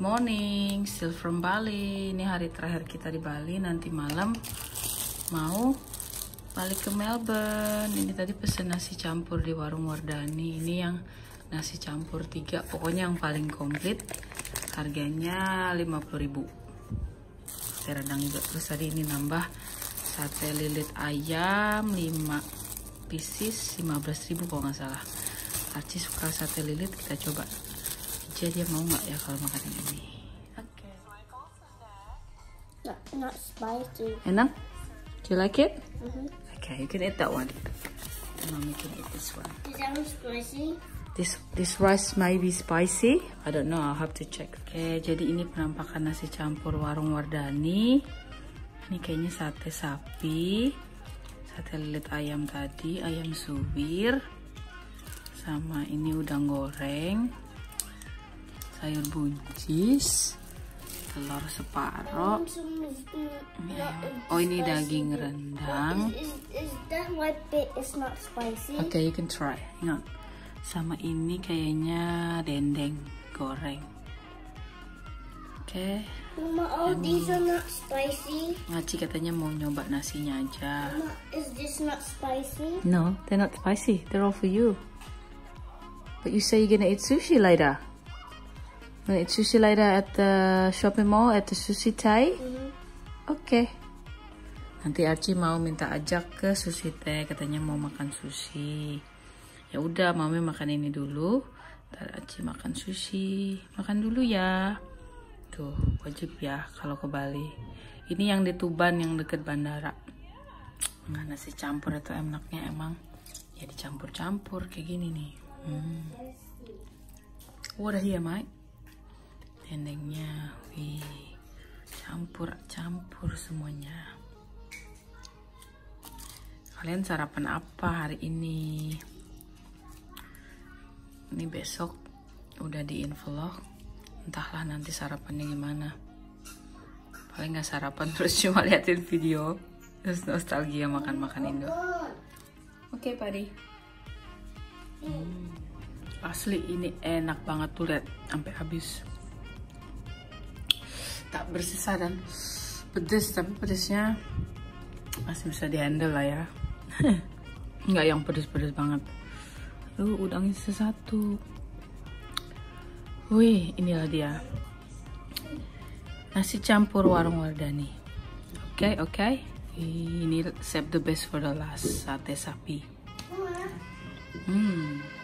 morning, still from Bali. Ini hari terakhir kita di Bali. Nanti malam mau balik ke Melbourne. Ini tadi pesen nasi campur di warung Wardani. Ini yang nasi campur tiga. Pokoknya yang paling komplit. Harganya 50.000. Saya radang juga. Terus tadi ini nambah sate lilit ayam 5 pieces 15.000 kalau nggak salah. Arci suka sate lilit, kita coba aja dia mau nggak ya kalau makan yang ini? Okay. Not, not spicy. enak? Do you like it? Mm-hmm. okay you can eat that one. And mommy can eat this one. Is that one spicy? this this rice may be spicy. I don't know I'll have to check. Oke jadi ini penampakan nasi campur warung Wardani. Ini kayaknya sate sapi. Sate lilit ayam tadi ayam suwir. Sama ini udang goreng sayur buncis telur separuh oh ini daging rendang? Oke, you can try. Hang on. Sama ini kayaknya dendeng goreng. Oke, Mama, all these are not spicy. Ngaci katanya mau nyoba nasinya aja. Mama, is this not spicy? No, they're not spicy. They're all for you. But you say you're gonna eat sushi later. Eat sushi later at the shopping mall at the sushi Thai. Mm-hmm. Oke. Nanti Archie mau minta ajak ke sushi teh, katanya mau makan sushi. Ya udah, mami makan ini dulu. Ntar Archie makan sushi. Makan dulu ya. Tuh, wajib ya kalau ke Bali. Ini yang di Tuban yang deket bandara. Nggak nasi campur itu enaknya emang ya dicampur-campur kayak gini nih. Hmm. What are here, Mike? Dendengnya, wih, campur-campur semuanya. Kalian sarapan apa hari ini? Ini besok udah di vlog. Entahlah nanti sarapannya gimana. Paling nggak sarapan terus cuma liatin video. Terus nostalgia makan-makan Indo. Oke, Padi. Hmm. Asli ini enak banget tuh lihat sampai habis. Tak bersisa dan pedes tapi pedesnya masih bisa dihandle lah ya. Nggak yang pedes-pedes banget. Lu udangnya sisa satu. Wih, inilah dia. Nasi campur warung Wardani. Oke, oke. Ini save the best for the last. Sate sapi. Hmm.